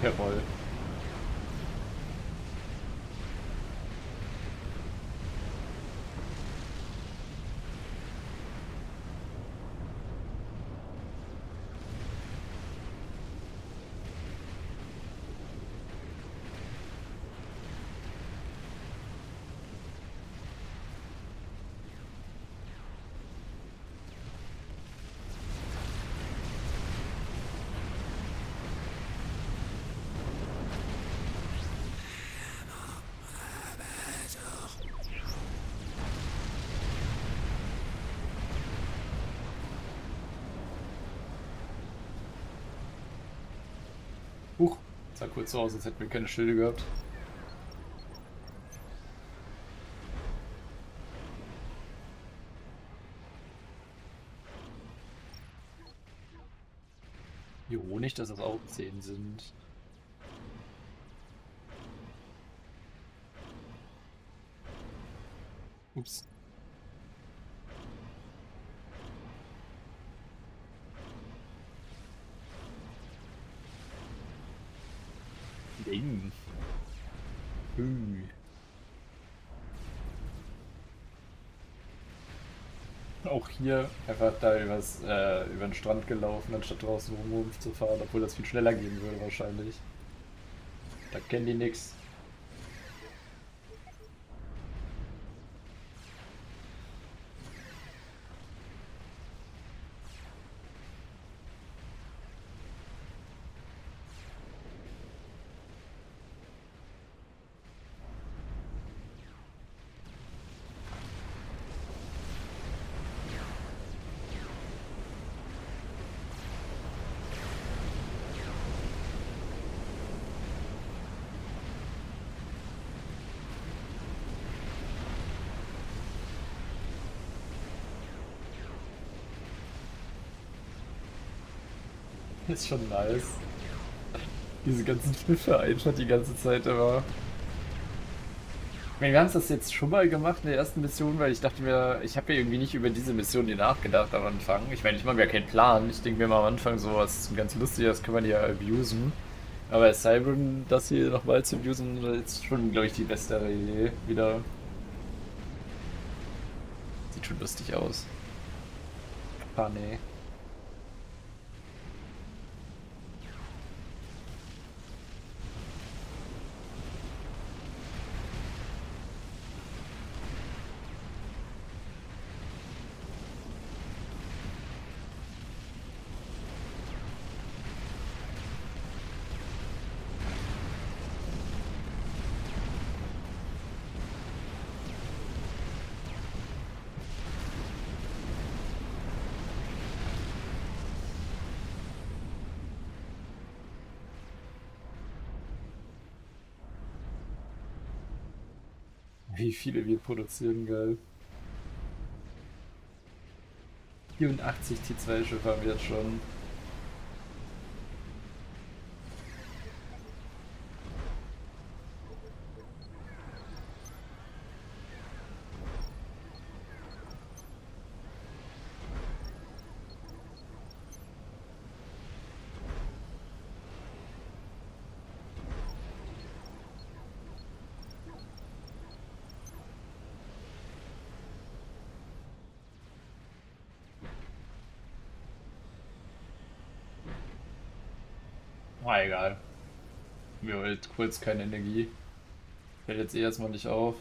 hit by it. Huch, sah kurz aus, als hätten wir keine Schilde gehabt. Ironisch, dass das auch 10 sind. Ups. Ding. Hm. Auch hier einfach da übers, äh, über den Strand gelaufen, anstatt draußen rum zu fahren, obwohl das viel schneller gehen würde wahrscheinlich. Da kennen die nix. Ist schon nice. Diese ganzen Pfiffe einfach die ganze Zeit immer. Wir haben das jetzt schon mal gemacht in der ersten Mission, weil ich dachte mir, ich habe ja irgendwie nicht über diese Mission hier nachgedacht am Anfang. Ich meine, ich mache ja keinen Plan. Ich denke mir mal am Anfang so, was ganz lustig, das kann man ja abusen. Aber Cybern, das hier nochmal zu abusen, ist schon, glaube ich, die bessere Idee wieder. Sieht schon lustig aus. Ah, nee. Wie viele wir produzieren, geil. 84 T2-Schiffe haben wir jetzt schon. Ah, egal. Mir holt kurz keine Energie. Fällt jetzt eh erstmal nicht auf.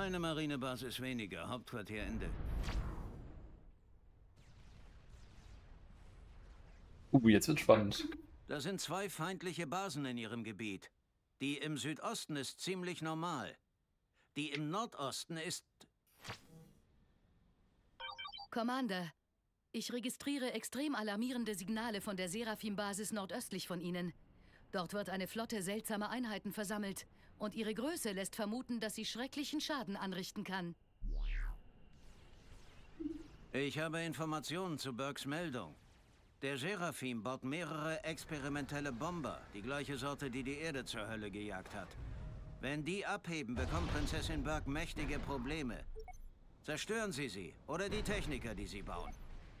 Eine Marinebasis weniger, Hauptquartier Ende. Uh, jetzt wird spannend. Da sind zwei feindliche Basen in ihrem Gebiet. Die im Südosten ist ziemlich normal. Die im Nordosten ist... Commander, ich registriere extrem alarmierende Signale von der Seraphim-Basis nordöstlich von Ihnen. Dort wird eine Flotte seltsamer Einheiten versammelt und ihre Größe lässt vermuten, dass sie schrecklichen Schaden anrichten kann. Ich habe Informationen zu Burks Meldung. Der Seraphim baut mehrere experimentelle Bomber, die gleiche Sorte, die die Erde zur Hölle gejagt hat. Wenn die abheben, bekommt Prinzessin Burke mächtige Probleme. Zerstören Sie sie oder die Techniker, die sie bauen.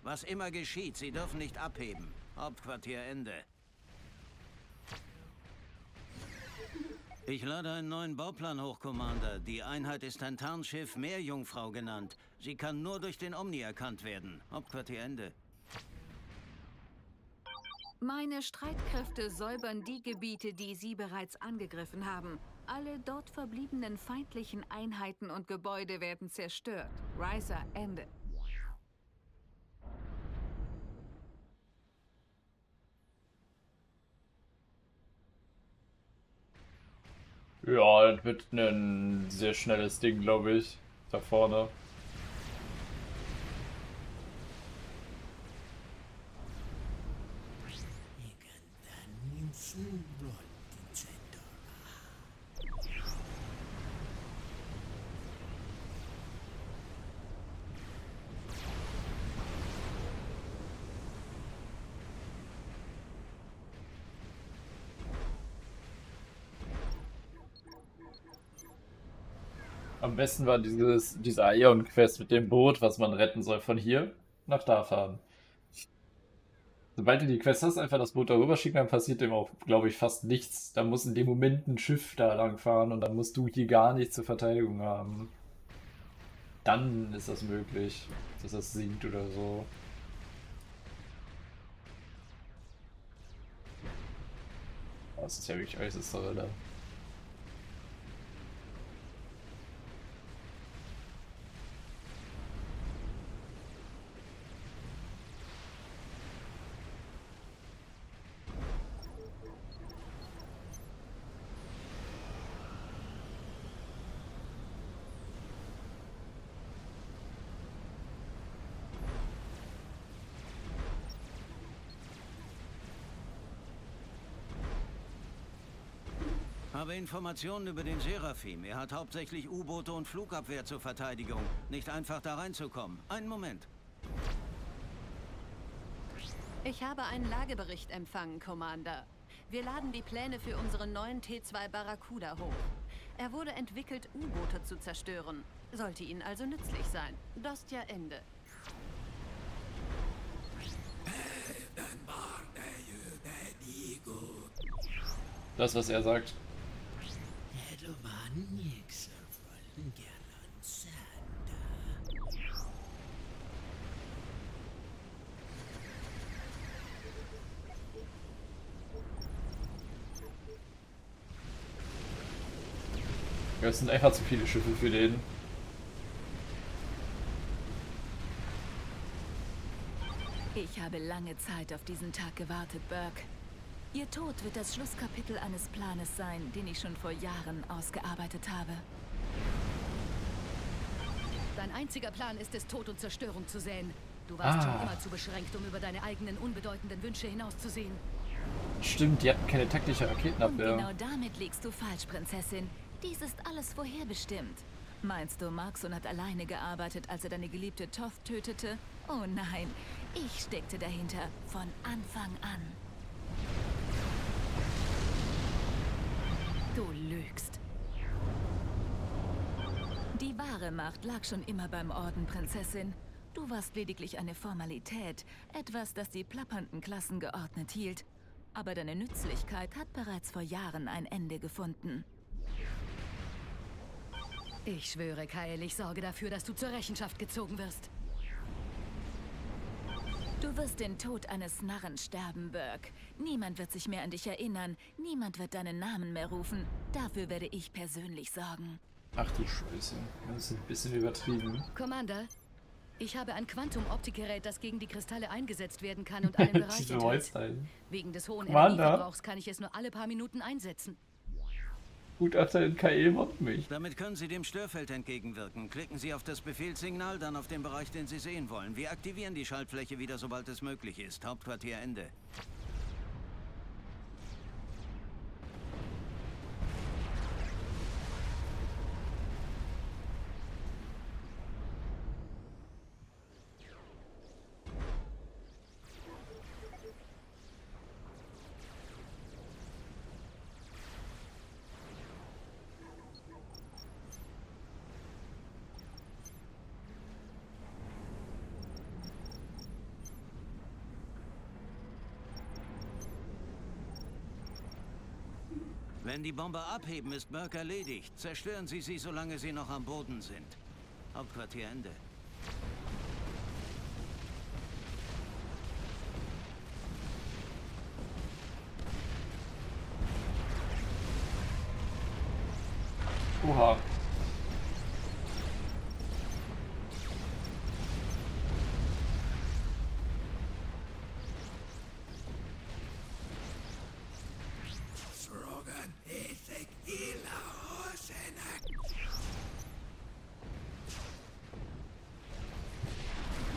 Was immer geschieht, sie dürfen nicht abheben. Hauptquartier Ende. Ich lade einen neuen Bauplan hoch, Commander. Die Einheit ist ein Tarnschiff Meerjungfrau genannt. Sie kann nur durch den Omni erkannt werden. Hauptquartier Ende. Meine Streitkräfte säubern die Gebiete, die Sie bereits angegriffen haben. Alle dort verbliebenen feindlichen Einheiten und Gebäude werden zerstört. Riser, Ende. Ja, das wird ein sehr schnelles Ding, glaube ich. Da vorne. Am besten war dieses, diese Ion-Quest mit dem Boot, was man retten soll, von hier nach da fahren. Sobald du die Quest hast, einfach das Boot darüber schicken, dann passiert dem auch, glaube ich, fast nichts. Da muss in dem Moment ein Schiff da lang fahren und dann musst du hier gar nichts zur Verteidigung haben. Dann ist das möglich, dass das sinkt oder so. Das ist ja wirklich äußerst irre. Habe Informationen über den Seraphim. Er hat hauptsächlich U-Boote und Flugabwehr zur Verteidigung. Nicht einfach da reinzukommen. Einen Moment. Ich habe einen Lagebericht empfangen, Commander. Wir laden die Pläne für unseren neuen T-2 Barracuda hoch. Er wurde entwickelt, U-Boote zu zerstören. Sollte Ihnen also nützlich sein. Dostja Ende. Das, was er sagt. Es sind einfach zu viele Schiffe für den. Ich habe lange Zeit auf diesen Tag gewartet, Burke. Ihr Tod wird das Schlusskapitel eines Planes sein, den ich schon vor Jahren ausgearbeitet habe. Dein einziger Plan ist es, Tod und Zerstörung zu säen. Du warst ah. schon immer zu beschränkt, um über deine eigenen unbedeutenden Wünsche hinauszusehen. Stimmt, die hatten keine taktische Raketenabwehr. Und genau damit liegst du falsch, Prinzessin. Dies ist alles vorherbestimmt. Meinst du, Markson hat alleine gearbeitet, als er deine geliebte Toth tötete? Oh nein, ich steckte dahinter von Anfang an. Du lügst. Die wahre Macht lag schon immer beim Orden, Prinzessin. Du warst lediglich eine Formalität, etwas, das die plappernden Klassen geordnet hielt. Aber deine Nützlichkeit hat bereits vor Jahren ein Ende gefunden. Ich schwöre, Kyle, ich sorge dafür, dass du zur Rechenschaft gezogen wirst. Du wirst den Tod eines Narren sterben, Burke. Niemand wird sich mehr an dich erinnern. Niemand wird deinen Namen mehr rufen. Dafür werde ich persönlich sorgen. Ach du Scheiße. Das ist ein bisschen übertrieben. Commander, ich habe ein Quantum-Optikgerät, das gegen die Kristalle eingesetzt werden kann und einen Bereich enthält. Wegen des hohen. Energieverbrauchs kann ich es nur alle paar Minuten einsetzen. Gutachter in KE mobbt mich. Damit können Sie dem Störfeld entgegenwirken. Klicken Sie auf das Befehlssignal, dann auf den Bereich, den Sie sehen wollen. Wir aktivieren die Schaltfläche wieder, sobald es möglich ist. Hauptquartier Ende. Wenn die Bomber abheben, ist Merck erledigt. Zerstören Sie sie, solange sie noch am Boden sind. Hauptquartier Ende.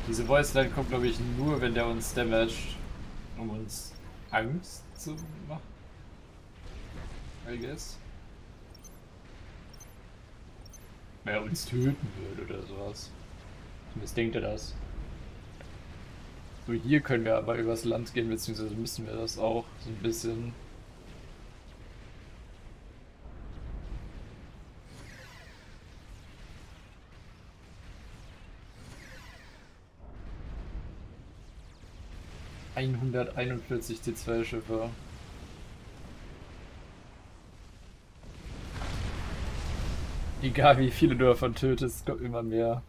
Diese Voice Line kommt, glaube ich, nur, wenn der uns damaged, um uns Angst zu machen. I guess. Wenn er uns töten würde oder sowas. Zumindest denkt er das. So, hier können wir aber übers Land gehen, beziehungsweise müssen wir das auch so ein bisschen. Einhunderteinundvierzig T2-Schiffe. Egal wie viele du davon tötest, kommt immer mehr.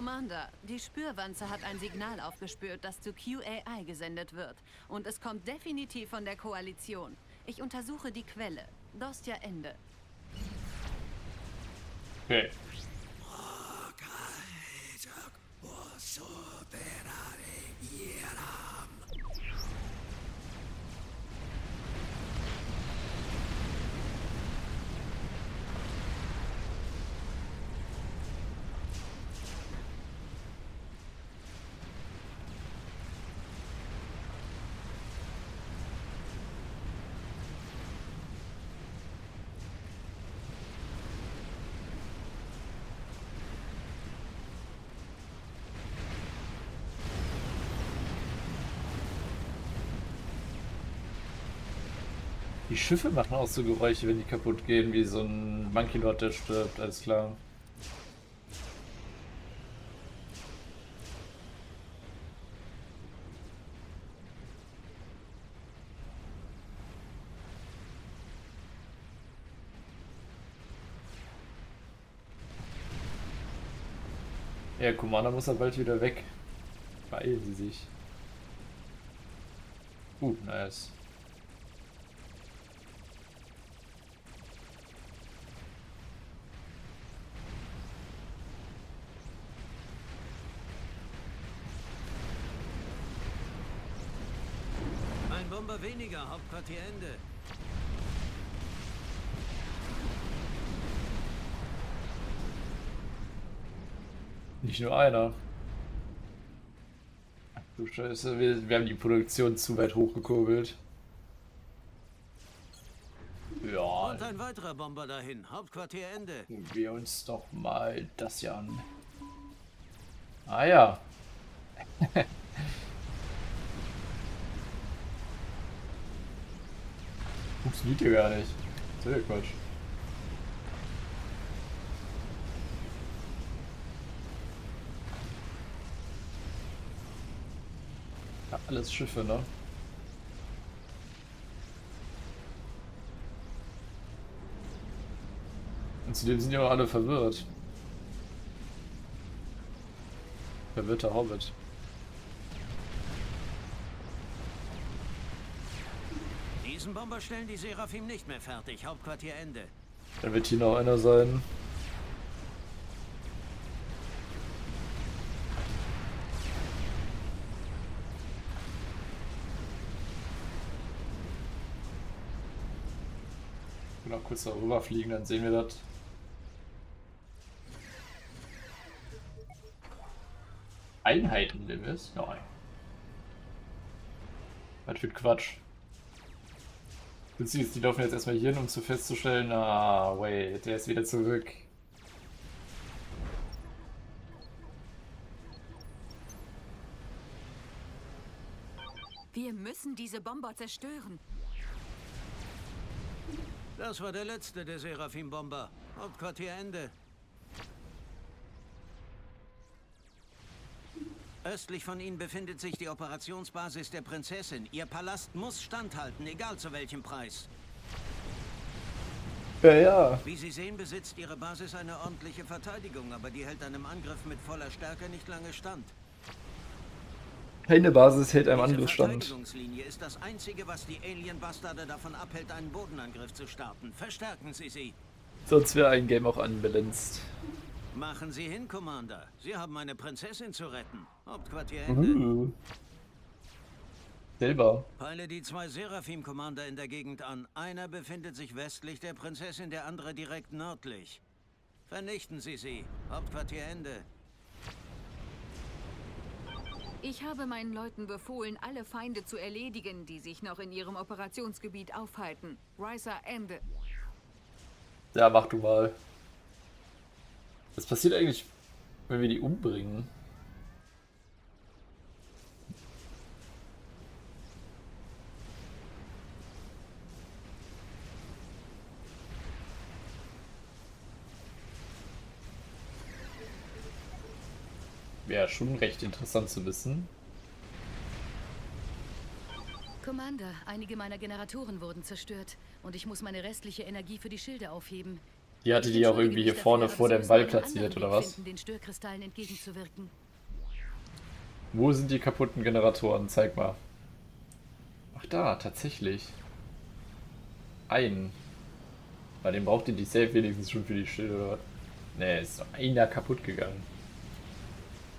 Commander, die Spürwanze hat ein Signal aufgespürt, das zu QAI gesendet wird. Und es kommt definitiv von der Koalition. Ich untersuche die Quelle. Dostia Ende. Okay. Die Schiffe machen auch so Geräusche, wenn die kaputt gehen, wie so ein Monkey Lord, der stirbt, alles klar. Ja, Commander muss ja bald wieder weg. Beeilen Sie sich. Uh, nice. Ein Hauptquartier Ende. Nicht nur einer. Ach du Scheiße, wir, wir haben die Produktion zu weit hochgekurbelt. Ja, Und ein weiterer Bomber dahin. Hauptquartier Ende. gucken wir uns doch mal das hier an. Ah ja. Funktioniert hier gar nicht. Das ist ja Quatsch. Alles Schiffe, ne? Und zudem sind ja auch alle verwirrt. Verwirrter Hobbit. Diesen Bomber stellen die Seraphim nicht mehr fertig. Hauptquartier Ende. Dann wird hier noch einer sein. noch kurz darüber fliegen, dann sehen wir das. Einheitenlimit? Nein. Was für Quatsch. Ist, die laufen jetzt erstmal hier hin, um zu festzustellen, ah, wait, der ist wieder zurück. Wir müssen diese Bomber zerstören. Das war der letzte der Seraphim-Bomber. Hauptquartier Ende. Östlich von Ihnen befindet sich die Operationsbasis der Prinzessin. Ihr Palast muss standhalten, egal zu welchem Preis. Ja, ja. Wie Sie sehen, besitzt Ihre Basis eine ordentliche Verteidigung, aber die hält einem Angriff mit voller Stärke nicht lange stand. Keine Basis hält einem Angriff stand. Verteidigungslinie ist das Einzige, was die Alien-Bastarde davon abhält, einen Bodenangriff zu starten. Verstärken Sie sie. Sonst wäre ein Game auch unbalanced. Machen Sie hin, Commander. Sie haben eine Prinzessin zu retten. Hauptquartier Ende. Uh. Selber. Peile die zwei Seraphim-Commander in der Gegend an. Einer befindet sich westlich der Prinzessin, der andere direkt nördlich. Vernichten Sie sie. Hauptquartier Ende. Ich habe meinen Leuten befohlen, alle Feinde zu erledigen, die sich noch in ihrem Operationsgebiet aufhalten. Ricer Ende. Ja, mach du mal. Was passiert eigentlich, wenn wir die umbringen? Wäre schon recht interessant zu wissen. Commander, einige meiner Generatoren wurden zerstört und ich muss meine restliche Energie für die Schilde aufheben. Die hatte die auch irgendwie hier vorne vor dem Ball platziert, oder was? Wo sind die kaputten Generatoren? Zeig mal. Ach da, tatsächlich. Einen. Bei dem braucht ihr die Safe wenigstens schon für die Schilde, oder was? Ne, ist doch einer kaputt gegangen.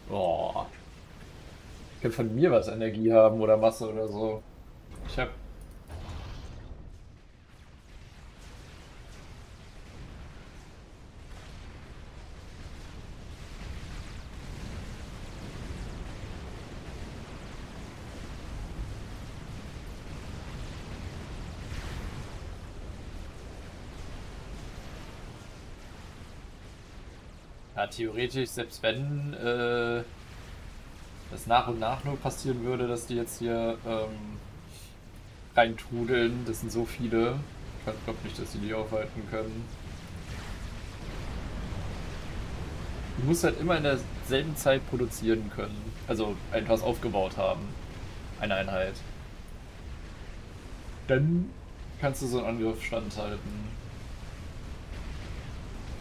Boah. Ich kann von mir was Energie haben oder Masse oder so. Ich hab. Theoretisch, selbst wenn äh, das nach und nach nur passieren würde, dass die jetzt hier ähm, reintrudeln, das sind so viele. Ich glaube nicht, dass die die aufhalten können. Du musst halt immer in derselben Zeit produzieren können. Also etwas aufgebaut haben. Eine Einheit. Dann kannst du so einen Angriff standhalten.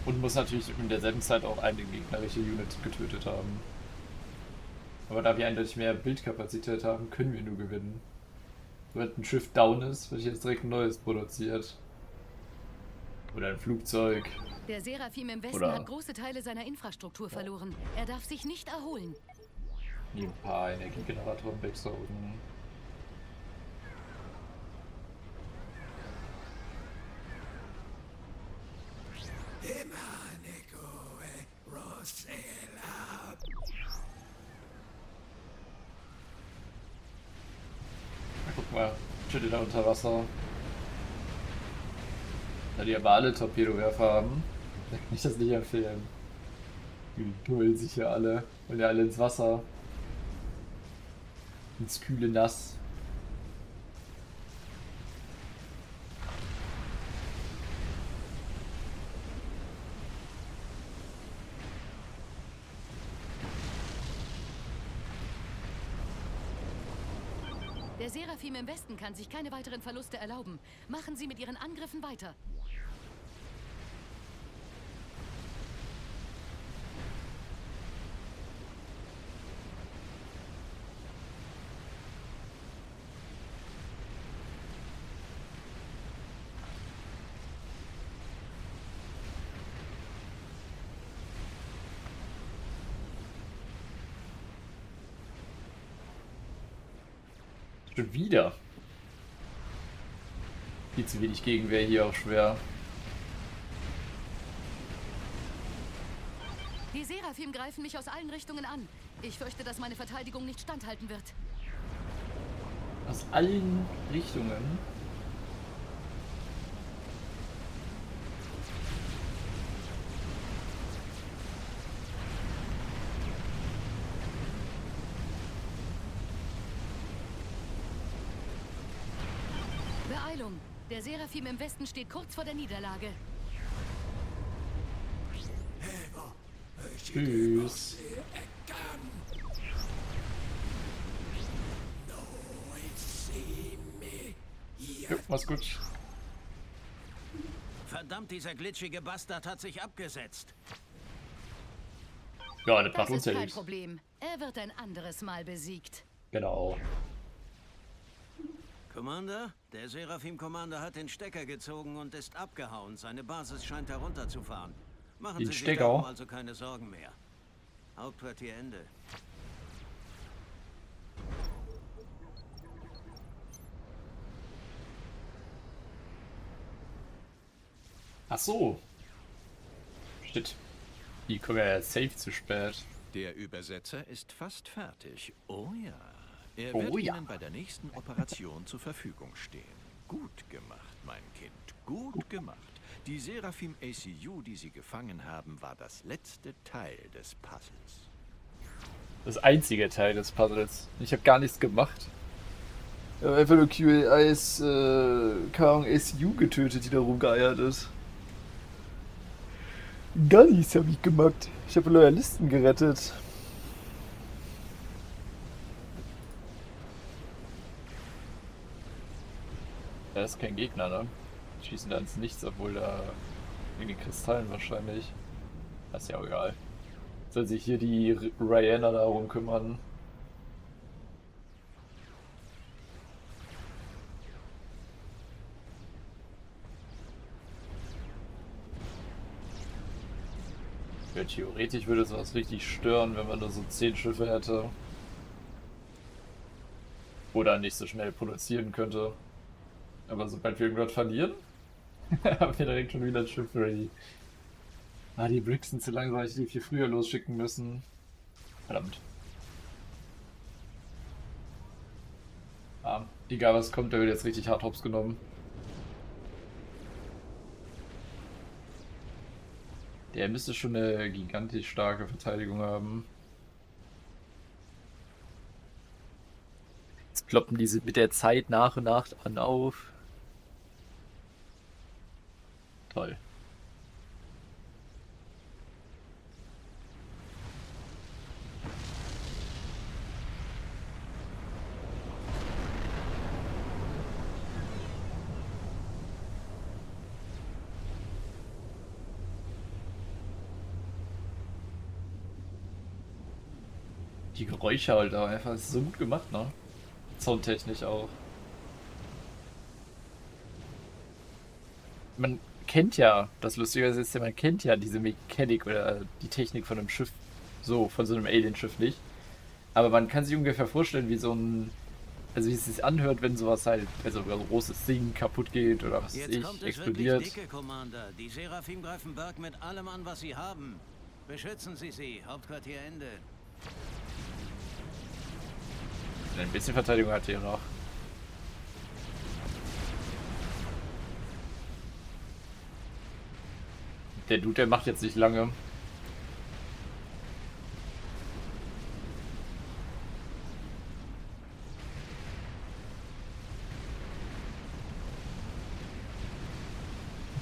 Und muss natürlich in derselben Zeit auch eine gegnerische Unit getötet haben. Aber da wir eindeutig mehr Bildkapazität haben, können wir nur gewinnen. Wenn ein Schiff down ist, wird jetzt direkt ein neues produziert. Oder ein Flugzeug. Der Seraphim im Westen Oder- hat große Teile seiner Infrastruktur verloren. Er darf sich nicht erholen. Ein paar Energiegeneratoren wegsaugen. Na, guck mal, schüttet da unter Wasser. Da die aber alle Torpedowerfer haben, kann ich das nicht empfehlen. Die tummeln sich hier alle. Wollen ja alle ins Wasser. Ins kühle Nass. Der Seraphim im Westen kann sich keine weiteren Verluste erlauben. Machen Sie mit Ihren Angriffen weiter. Schon wieder. Viel zu wenig Gegenwehr hier auch schwer. Die Seraphim greifen mich aus allen Richtungen an. Ich fürchte, dass meine Verteidigung nicht standhalten wird. Aus allen Richtungen. Beeilung! Der Seraphim im Westen steht kurz vor der Niederlage. Tschüss. Jo, mach's gut. Verdammt, dieser glitschige Bastard hat sich abgesetzt. Ja, das Das macht uns ist ja kein nichts. Problem. Er wird ein anderes Mal besiegt. Genau. Commander, der Seraphim-Commander hat den Stecker gezogen und ist abgehauen. Seine Basis scheint herunterzufahren. Machen Den Sie sich Stecker? darum also keine Sorgen mehr. Hauptquartier Ende. Ach so. Shit. Die kommen ja safe zu spät. Der Übersetzer ist fast fertig. Oh ja. Er Oh wird ja. Ihnen bei der nächsten Operation zur Verfügung stehen. Gut gemacht, mein Kind. Gut gemacht. Die Seraphim ACU, die Sie gefangen haben, war das letzte Teil des Puzzles. Das einzige Teil des Puzzles. Ich habe gar nichts gemacht. Ich habe einfach nur QAIs, äh, SU getötet, die da rumgeeiert ist. Gar nichts habe ich gemacht. Ich habe Loyalisten gerettet. Er ist kein Gegner, ne? Die Schießen da ins Nichts, obwohl da wegen den Kristallen wahrscheinlich. Das ist ja auch egal. Soll sich hier die Rihanna darum kümmern. Ja, theoretisch würde sowas richtig stören, wenn man nur so 10 Schiffe hätte. Oder nicht so schnell produzieren könnte. Aber sobald wir irgendwas verlieren, haben wir direkt schon wieder ein Schiff ready. Ah, die Bricks sind zu langsam, ich die viel früher losschicken müssen. Verdammt. Ah, egal was kommt, der wird jetzt richtig hart hops genommen. Der müsste schon eine gigantisch starke Verteidigung haben. Jetzt ploppen diese mit der Zeit nach und nach an auf. Toll. Die Geräusche halt auch einfach so gut gemacht, ne? Soundtechnisch auch. Man kennt ja, das Lustige ist ja, man kennt ja diese Mechanik oder die Technik von einem Schiff so, von so einem Alien-Schiff nicht. Aber man kann sich ungefähr vorstellen, wie so ein, also wie es sich anhört, wenn sowas halt, also ein großes Ding kaputt geht oder was weiß Jetzt ich, explodiert. dicke, Commander. Die Seraphim greifen Berg mit allem an, was sie haben. Beschützen Sie sie. Hauptquartier Ende. Ein bisschen Verteidigung hat ihr noch. Der Dude, der macht jetzt nicht lange.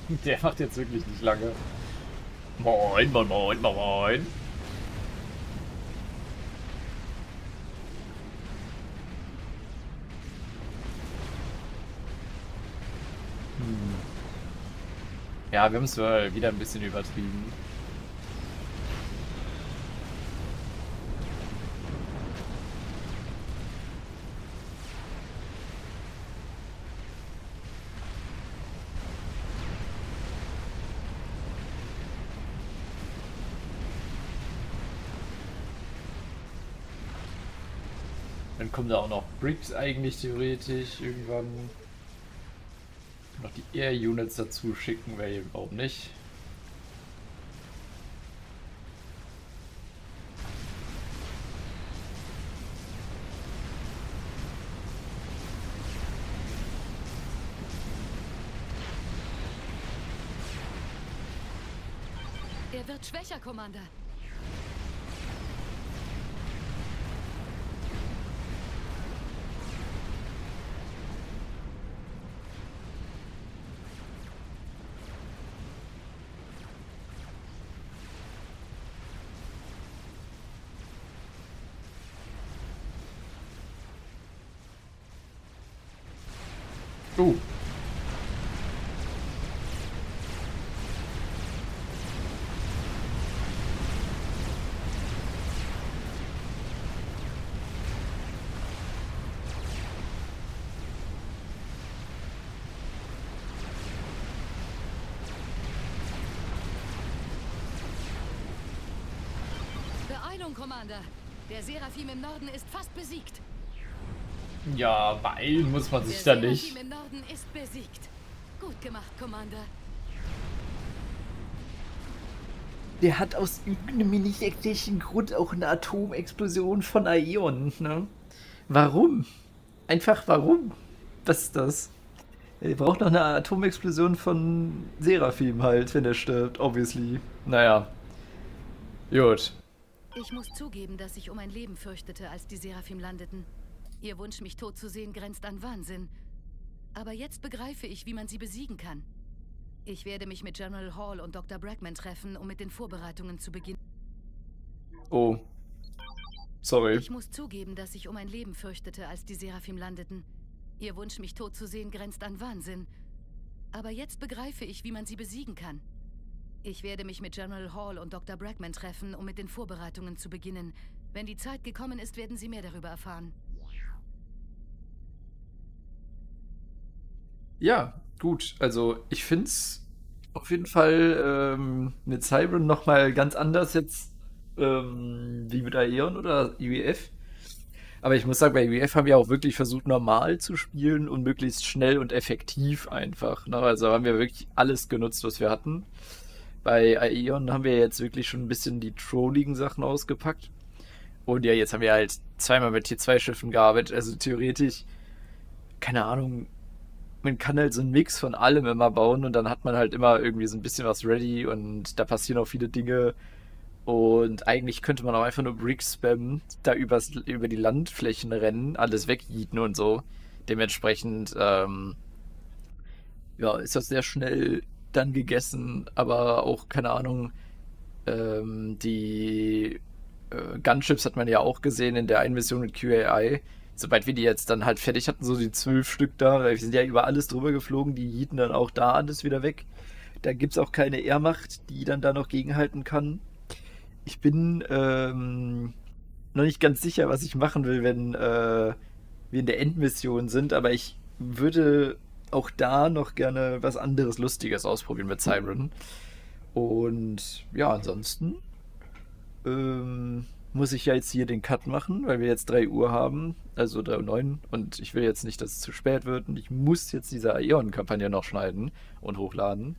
Der macht jetzt wirklich nicht lange. Moin, moin, moin, moin. Ja, wir haben es wieder ein bisschen übertrieben. Dann kommen da auch noch Bricks eigentlich theoretisch irgendwann. Noch die Air Units dazu schicken, weil warum nicht? Er wird schwächer, Commander. Oh. Beeilung, Commander. Der Seraphim im Norden ist fast besiegt. Ja, beeilen muss man sich Der da nicht. Seraphim im Norden ist besiegt. Gut gemacht, Commander. Der hat aus irgendeinem nicht Grund auch eine Atomexplosion von Aeon, ne? Warum? Einfach warum? Was ist das? Er braucht noch eine Atomexplosion von Seraphim halt, wenn er stirbt, obviously. Naja. Gut. Ich muss zugeben, dass ich um mein Leben fürchtete, als die Seraphim landeten. Ihr Wunsch, mich tot zu sehen, grenzt an Wahnsinn. Aber jetzt begreife ich, wie man sie besiegen kann. Ich werde mich mit General Hall und Dr. Brackman treffen, um mit den Vorbereitungen zu beginnen. Oh. Sorry. Ich muss zugeben, dass ich um mein Leben fürchtete, als die Seraphim landeten. Ihr Wunsch, mich tot zu sehen, grenzt an Wahnsinn. Aber jetzt begreife ich, wie man sie besiegen kann. Ich werde mich mit General Hall und Dr. Brackman treffen, um mit den Vorbereitungen zu beginnen. Wenn die Zeit gekommen ist, werden Sie mehr darüber erfahren. Ja, gut. Also ich finde es auf jeden Fall ähm, mit Cybran nochmal ganz anders jetzt ähm, wie mit Aeon oder IWF. Aber ich muss sagen, bei IWF haben wir auch wirklich versucht, normal zu spielen und möglichst schnell und effektiv einfach. Ne? Also haben wir wirklich alles genutzt, was wir hatten. Bei Aeon haben wir jetzt wirklich schon ein bisschen die trolligen Sachen ausgepackt. Und ja, jetzt haben wir halt zweimal mit T2-Schiffen gearbeitet. Also theoretisch, keine Ahnung, man kann halt so einen Mix von allem immer bauen und dann hat man halt immer irgendwie so ein bisschen was ready und da passieren auch viele Dinge. Und eigentlich könnte man auch einfach nur Bricks spammen, da übers, über die Landflächen rennen, alles wegjieten und so. Dementsprechend, ähm, ja, ist das sehr schnell dann gegessen, aber auch, keine Ahnung, ähm, die äh, Gunships hat man ja auch gesehen in der einen Mission mit QAI. Sobald wir die jetzt dann halt fertig hatten, so die zwölf Stück da, weil wir sind ja über alles drüber geflogen, die jieten dann auch da alles wieder weg. Da gibt es auch keine Airmacht, die dann da noch gegenhalten kann. Ich bin ähm, noch nicht ganz sicher, was ich machen will, wenn äh, wir in der Endmission sind, aber ich würde auch da noch gerne was anderes Lustiges ausprobieren mit Cybran. Und ja, ansonsten ähm, muss ich ja jetzt hier den Cut machen, weil wir jetzt 3 Uhr haben, also 3 Uhr 9 und ich will jetzt nicht, dass es zu spät wird und ich muss jetzt diese Aeon-Kampagne noch schneiden und hochladen.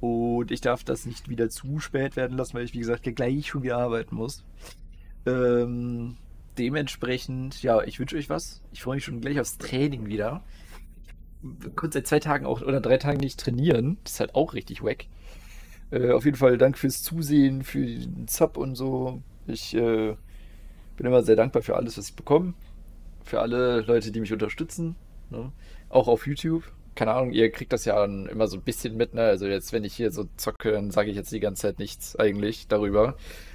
Und ich darf das nicht wieder zu spät werden lassen, weil ich, wie gesagt, gleich schon wieder arbeiten muss. Ähm, dementsprechend, ja, ich wünsche euch was. Ich freue mich schon gleich aufs Training wieder. Ich konnte seit zwei Tagen auch oder drei Tagen nicht trainieren. Das ist halt auch richtig wack. Äh, auf jeden Fall Dank fürs Zusehen, für den Sub und so. Ich äh, bin immer sehr dankbar für alles, was ich bekomme. Für alle Leute, die mich unterstützen. Ne? Auch auf YouTube. Keine Ahnung, ihr kriegt das ja dann immer so ein bisschen mit. Ne? Also jetzt, wenn ich hier so zocke, dann sage ich jetzt die ganze Zeit nichts eigentlich darüber.